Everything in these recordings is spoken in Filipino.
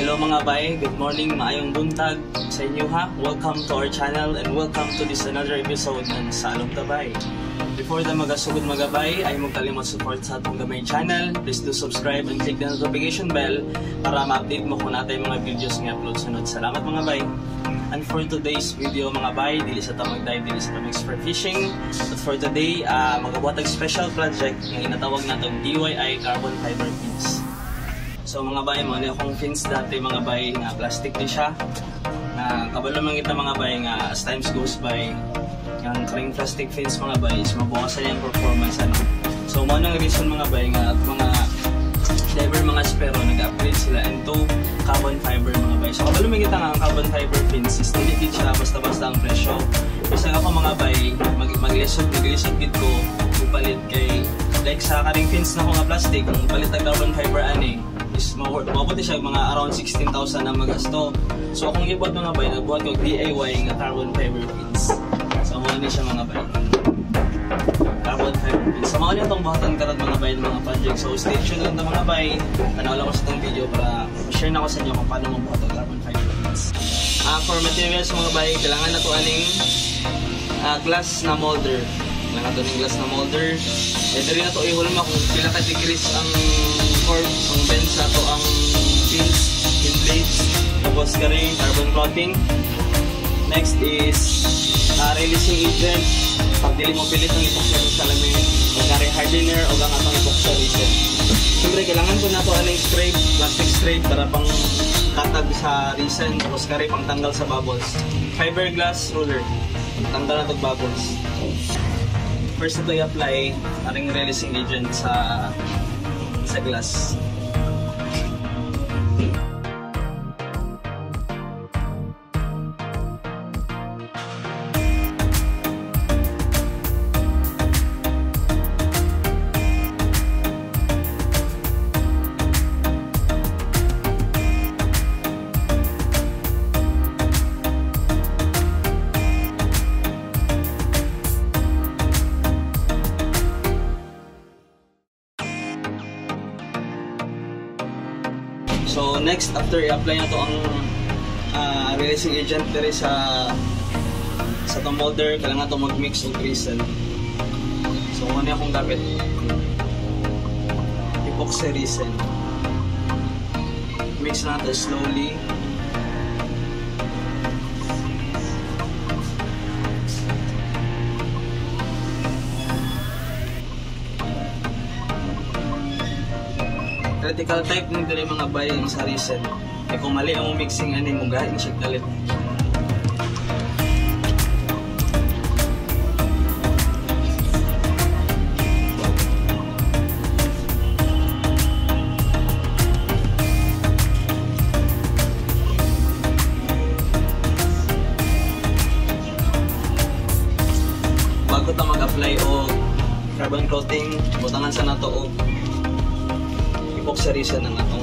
Hello mga bay, good morning, maayong buntag sa inyo ha. Welcome to our channel and welcome to this another episode ng Salong Tabay. Before na magasugod magabay, ay mong kalimot support sa atong gamay channel. Please do subscribe and click the notification bell para ma-update mo kung natin mga videos nga upload sunod. Salamat mga bay! And for today's video mga bay, dili sa tamang dive, dili sa tamang expert fishing. But for today, uh, magabuhat ang special project nga inatawag natong DIY Carbon Fiber Fins. So mga bay, mga akong fins dati mga bay nga plastic din siya. Na kabalo man kita mga bay nga as times goes by, yung karing plastic fins mga bay is mabawasan yung performance ano. So mo nang reason mga bay nga at mga diver mga spero nag-upgrade sila into carbon fiber mga bay. So kabalo man kita nga ang carbon fiber fins is hindi din siya basta-basta ang presyo. Isa ako mga bay, mag maglisod, maglisod gid ko upalit kay like sa karing fins na ko nga plastic, kung palit ang carbon fiber ani is mabuti siya mga around 16,000 ang magasto. So akong ibot mga bay, nagbuhat ko DIY nga carbon fiber fins. So mo ni siya mga bay. Carbon fiber fins. So mao ni itong buhatan karon mga bay ng mga project. So stay tuned lang na mga bay. Tanaw ko sa itong video para share na ko sa inyo kung paano mabuhat ang carbon fiber fins. Uh, for materials mga bay, kailangan na to aning uh, glass na molder. Kailangan to ning glass na molder. Eh, dali na to ihulma kung pila ka degrees ang form, ang bend sa to ang pins, pin blades, tapos kari carbon clothing. Next is uh, releasing agent. Pag dili mo pilit ang epoxy sa salamin, o kari hardener o ang atong epoxy resin. Siyempre, kailangan ko na to aning scrape, plastic scrape para pang katag sa resin, tapos kari pang tanggal sa bubbles. Fiberglass roller, tanggal na to bubbles. First ito i-apply aring releasing agent sa sa glass. So next after i-apply na to ang uh, releasing agent diri sa sa tong molder kailangan to mag-mix og resin. So ano akong dapat epoxy resin. Mix na to slowly. Critical type ng dili mga bayang sa resin. E kung mali ang mixing ani mo gahin siya galit. Bago ta mag-apply o carbon coating, butangan sa nato og epoxy ng atong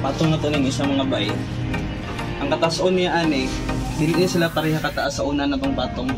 ning isang mga bay. Ang katason niya ani, dili sila pareha kataas sa una na tong batong.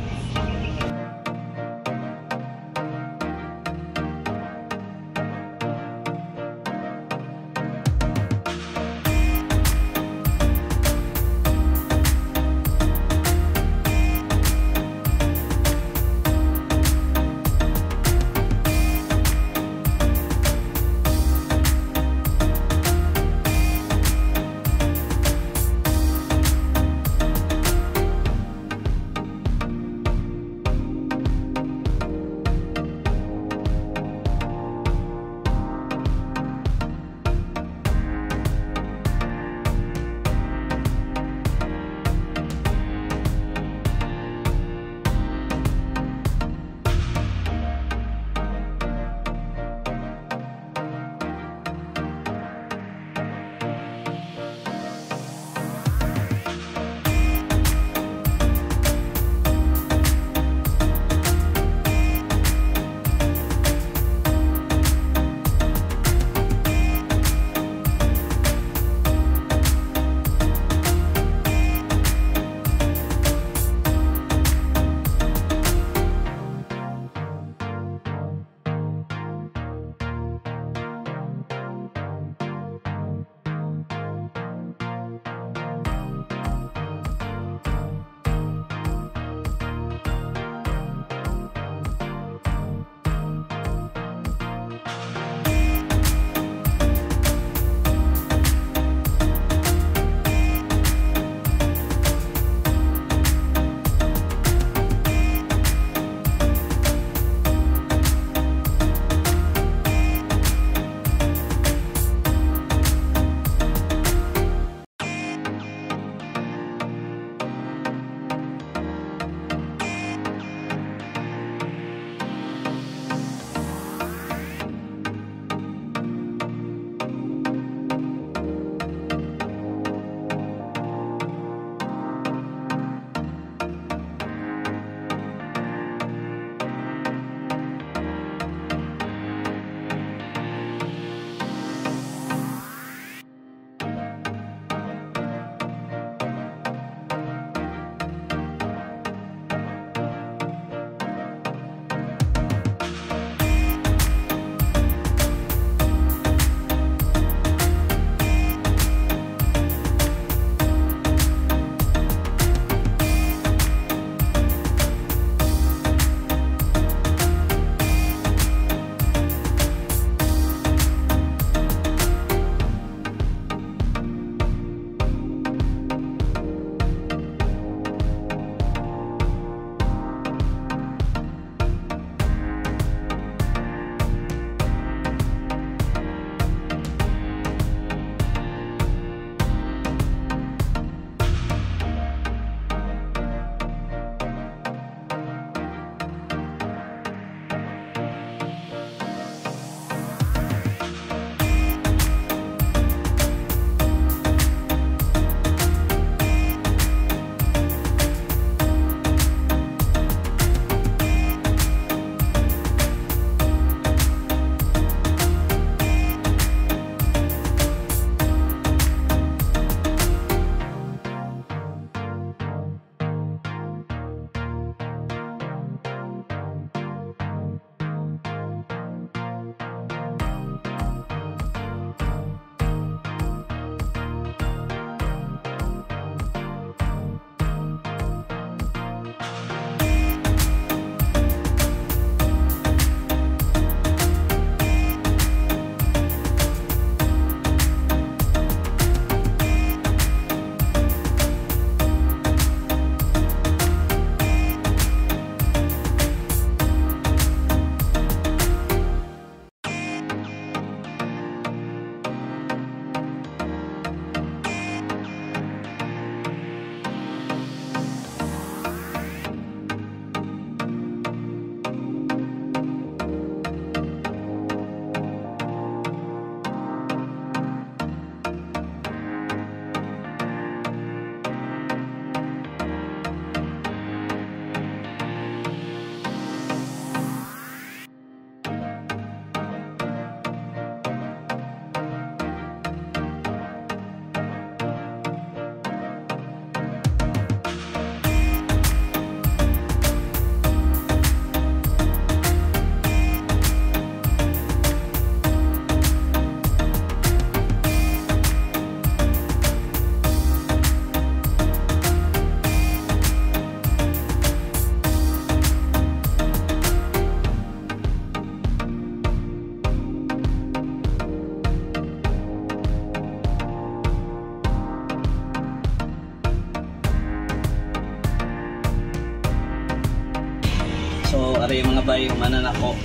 Ari mga bay, humanan ako.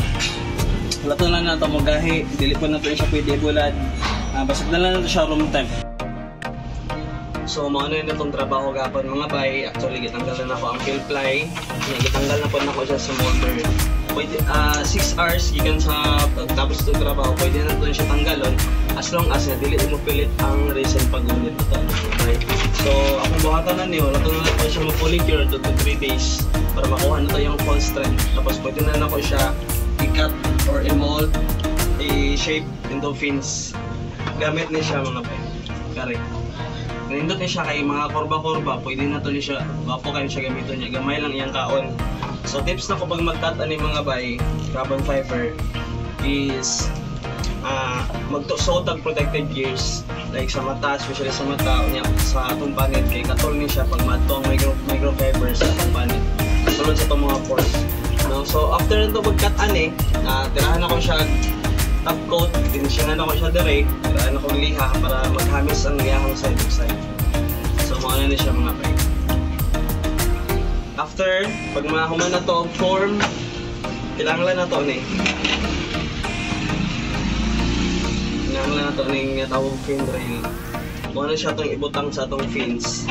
Wala to na na ito magahi. Dili ko na to siya pwede bulad. Ah, basag na lang na to siya room time. So, maano yun itong trabaho gapon mga bay. Actually, gitanggal na ako ang fill fly. Gitanggal na po na ako siya sa motor. Pwede, 6 hours, gikan sa pagtapos itong trabaho, pwede na ito siya tanggalon. As long as na dili mo pilit ang recent pag-unit ito. So, buhatan na niyo, nato na po siya ma-fully cure 2 to 3 days para makuha na to yung full strength. Tapos pwede na na ko siya i-cut or i-mold, i-shape into fins. Gamit ni siya mga bay. Kare. Nindot ni siya kay mga korba-korba, pwede na to ni siya, wapo kayo siya gamiton niya, gamay lang iyang kaon. So tips na ko pag mag-cut mga bay, carbon fiber is ah magtusot ang protected gears like sa mata, especially sa mata, unya sa atong panit kay katol ni siya pag mato ang micro microfiber sa atong panit. Sulod sa itong mga pores. No? So after nito pag-cut ani, ah tirahan ako siya top coat, tinisyahan ako siya dire, tirahan ako liha para maghamis ang lihang side to side. So mga ano na siya mga pre. After, pag mahuman na to form, kailangan lang na to ni. Kailangan lang na to ni nga tawag fin rail. Kung ano siya itong ibutang sa itong fins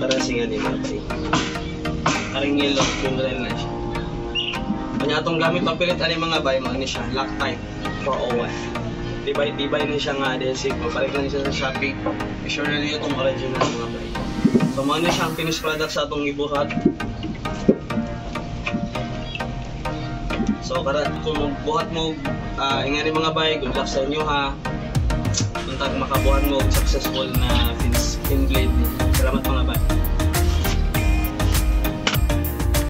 para singa mga pre. Karing yellow, fin rail na siya. Kanya itong gamit papilit ani mga bay, mga ni siya, Loctite 401. Tibay-tibay ni siya nga adhesive, mabalik na siya sa Shopee. Sure na niyo itong original mga bay. So mga ni siya ang finished product sa atong ibuhat. So kada kung magbuhat mo, uh, ingani mga bay, good luck sa inyo ha. Tuntag makabuhat mo successful na fin, fin blade. Salamat mga.